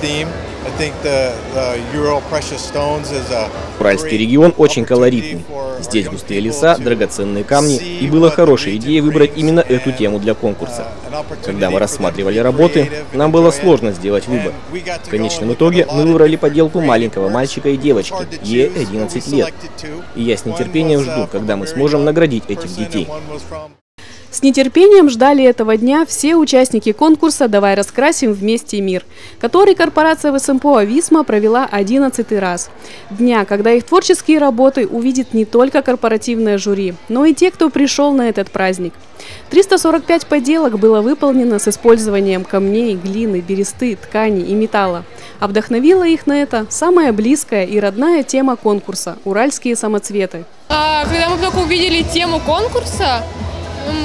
theme. I think the, the Ural Precious Stones is a Уральский регион очень колоритный. Здесь густые леса, драгоценные камни, и было хорошей идеей выбрать именно эту тему для конкурса. Когда мы рассматривали работы, нам было сложно сделать выбор. В конечном итоге мы выбрали поделку маленького мальчика и девочки, ей 11 лет. И я с нетерпением жду, когда мы сможем наградить этих детей. С нетерпением ждали этого дня все участники конкурса «Давай раскрасим вместе мир», который корпорация ВСМПО «Ависма» провела 11 раз. Дня, когда их творческие работы увидит не только корпоративное жюри, но и те, кто пришел на этот праздник. 345 поделок было выполнено с использованием камней, глины, бересты, ткани и металла. А вдохновила их на это самая близкая и родная тема конкурса – уральские самоцветы. А, когда мы только увидели тему конкурса,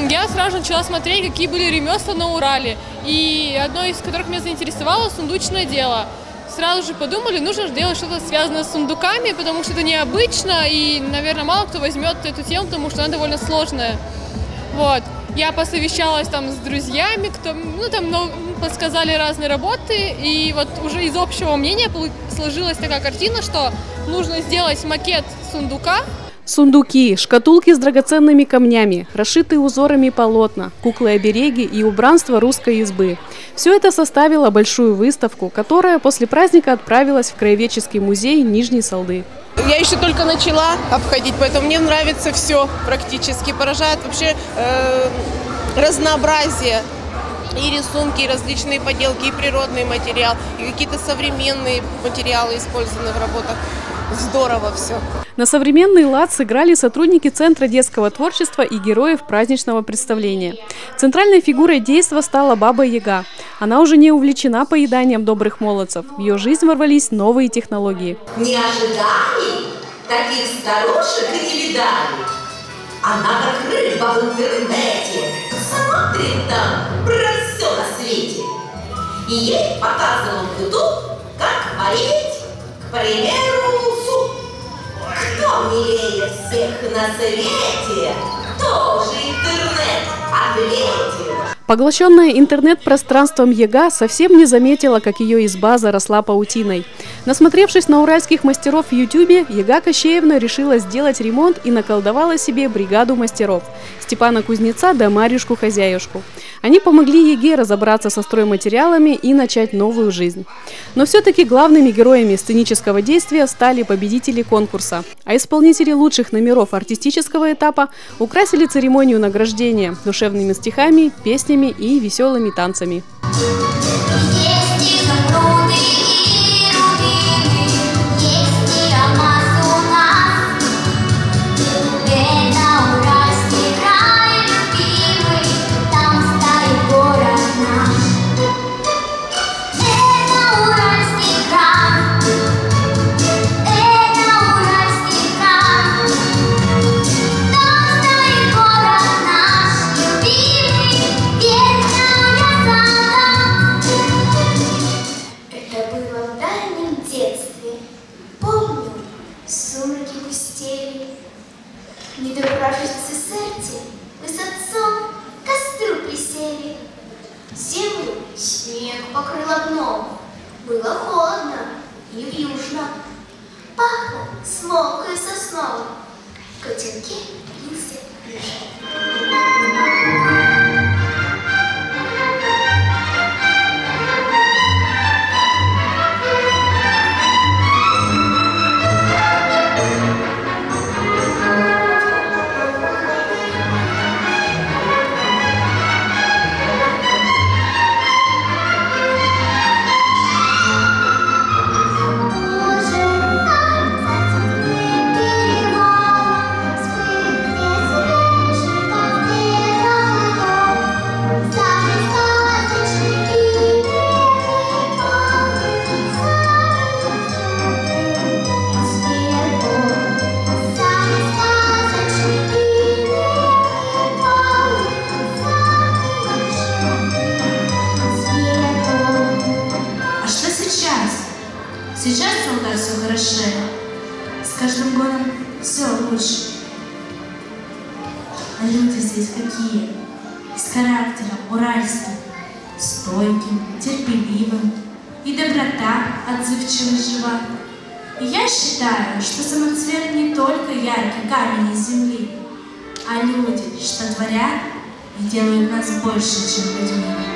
я сразу начала смотреть, какие были ремесла на Урале. И одно из которых меня заинтересовало – сундучное дело. Сразу же подумали, нужно делать что-то связанное с сундуками, потому что это необычно, и, наверное, мало кто возьмет эту тему, потому что она довольно сложная. Вот. Я посовещалась там с друзьями, кто, ну, там много, подсказали разные работы, и вот уже из общего мнения сложилась такая картина, что нужно сделать макет сундука, Сундуки, шкатулки с драгоценными камнями, расшитые узорами полотна, куклы-обереги и убранство русской избы. Все это составило большую выставку, которая после праздника отправилась в Краеведческий музей Нижней Салды. Я еще только начала обходить, поэтому мне нравится все практически. Поражает вообще э, разнообразие и рисунки, и различные поделки, и природный материал, и какие-то современные материалы использованы в работах. Здорово все. На современный лад сыграли сотрудники Центра детского творчества и героев праздничного представления. Центральной фигурой действа стала Баба Яга. Она уже не увлечена поеданием добрых молодцев. В ее жизнь ворвались новые технологии. Не ожидали, таких старушек и не видали. Она как рыба в интернете, смотрит там про все на свете. И ей показывал YouTube, как варить, к примеру, кто милее всех на свете, тоже интернет ответил. Поглощенная интернет-пространством Ега совсем не заметила, как ее изба заросла паутиной. Насмотревшись на уральских мастеров в Ютубе, Ега Кощеевна решила сделать ремонт и наколдовала себе бригаду мастеров – Степана Кузнеца да Марюшку Хозяюшку. Они помогли Еге разобраться со стройматериалами и начать новую жизнь. Но все-таки главными героями сценического действия стали победители конкурса, а исполнители лучших номеров артистического этапа украсили церемонию награждения душевными стихами, песнями и веселыми танцами. Покрыло дном. Было холодно и вьюжно. Пахло смолкой сосновой. В котелке лился люди здесь какие? С характером уральским, стойким, терпеливым, и доброта, отзывчивость жива. И я считаю, что самоцвет не только яркий камень из земли, а люди, что творят и делают нас больше, чем людьми.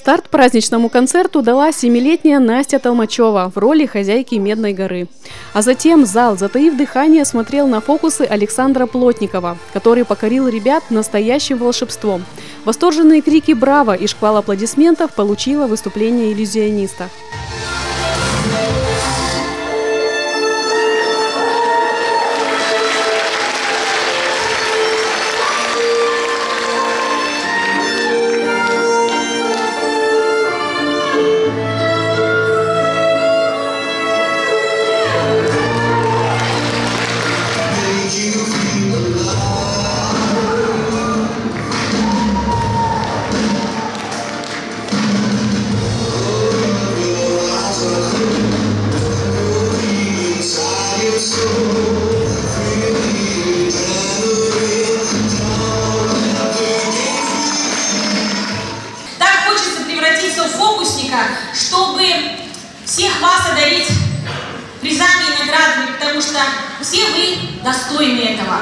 Старт праздничному концерту дала семилетняя Настя Толмачева в роли хозяйки Медной горы. А затем зал, затаив дыхание, смотрел на фокусы Александра Плотникова, который покорил ребят настоящим волшебством. Восторженные крики «Браво!» и шквал аплодисментов получило выступление иллюзиониста. Так чтобы всех вас одарить призами и наградами, потому что все вы достойны этого.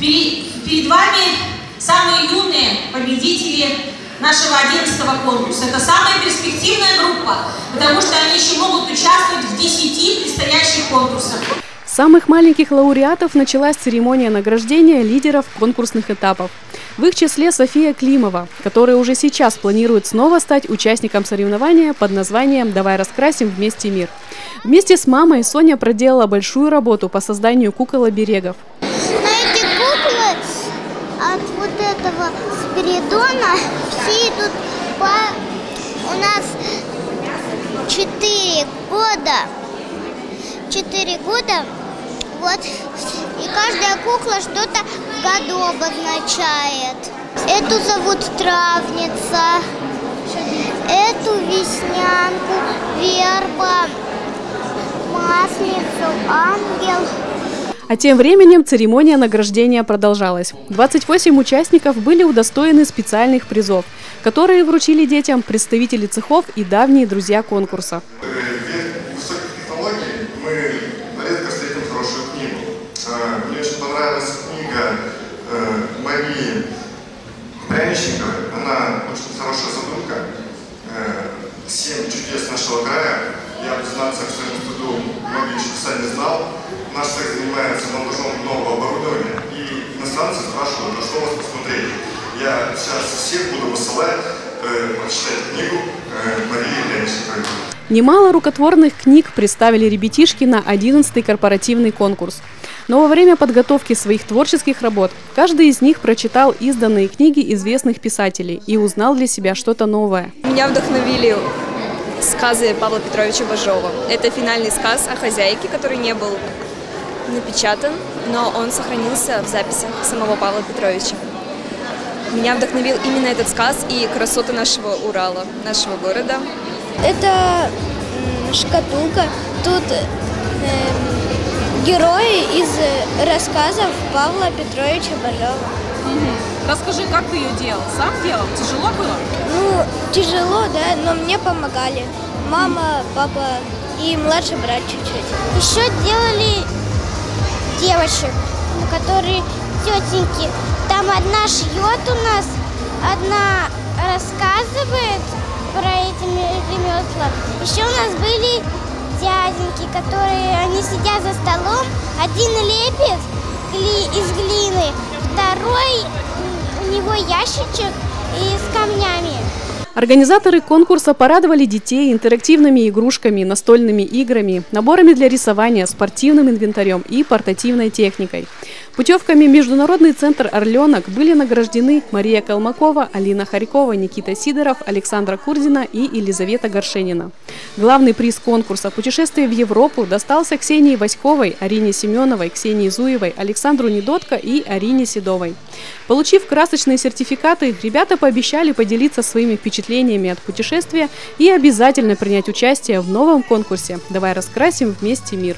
Перед, перед вами самые юные победители нашего 11 конкурса. Это самая перспективная группа, потому что они еще могут участвовать в 10 предстоящих конкурсах. С самых маленьких лауреатов началась церемония награждения лидеров конкурсных этапов. В их числе София Климова, которая уже сейчас планирует снова стать участником соревнования под названием «Давай раскрасим вместе мир». Вместе с мамой Соня проделала большую работу по созданию кукол-оберегов. Эти куклы от вот этого Спиридона все идут по... У нас четыре года. Четыре года. Вот. И каждая кукла что-то в году обозначает. Эту зовут травница. Эту веснянку, верба, масленицу, ангел. А тем временем церемония награждения продолжалась. 28 участников были удостоены специальных призов, которые вручили детям представители цехов и давние друзья конкурса. век высоких технологий мы редко встретим хорошую книгу. Э, Мне очень понравилась книга э, Марии Пряничниковой. Она очень хорошая задумка. Э, «Семь чудес нашего края». Я, признаться, к своему стыду многие чудеса не знал. Наш цех занимается монтажом нового оборудования. И иностранцы спрашивают, на что вас посмотреть. Я сейчас всех буду высылать э, прочитать книгу э, Марии Пряничниковой. Немало рукотворных книг представили ребятишки на 11-й корпоративный конкурс. Но во время подготовки своих творческих работ каждый из них прочитал изданные книги известных писателей и узнал для себя что-то новое. Меня вдохновили сказы Павла Петровича Бажова. Это финальный сказ о хозяйке, который не был напечатан, но он сохранился в записях самого Павла Петровича. Меня вдохновил именно этот сказ и красоты нашего Урала, нашего города. Это шкатулка. Тут эм, герои из э, рассказов Павла Петровича Бажова. Расскажи, как ты ее делал? Сам делал? Тяжело было? Ну, тяжело, да, но мне помогали. Мама, папа и младший брат чуть-чуть. Еще делали девочек, которые тетеньки. Там одна шьет у нас, одна рассказывает про эти ме- ремесла. Еще у нас были дяденьки, которые они сидят за столом, один лепит гли- из глины, второй у него ящичек и с камнями. Организаторы конкурса порадовали детей интерактивными игрушками, настольными играми, наборами для рисования, спортивным инвентарем и портативной техникой. Путевками Международный центр «Орленок» были награждены Мария Колмакова, Алина Харькова, Никита Сидоров, Александра Курдина и Елизавета Горшенина. Главный приз конкурса «Путешествие в Европу» достался Ксении Васьковой, Арине Семеновой, Ксении Зуевой, Александру Недотко и Арине Седовой. Получив красочные сертификаты, ребята пообещали поделиться своими впечатлениями от путешествия и обязательно принять участие в новом конкурсе «Давай раскрасим вместе мир».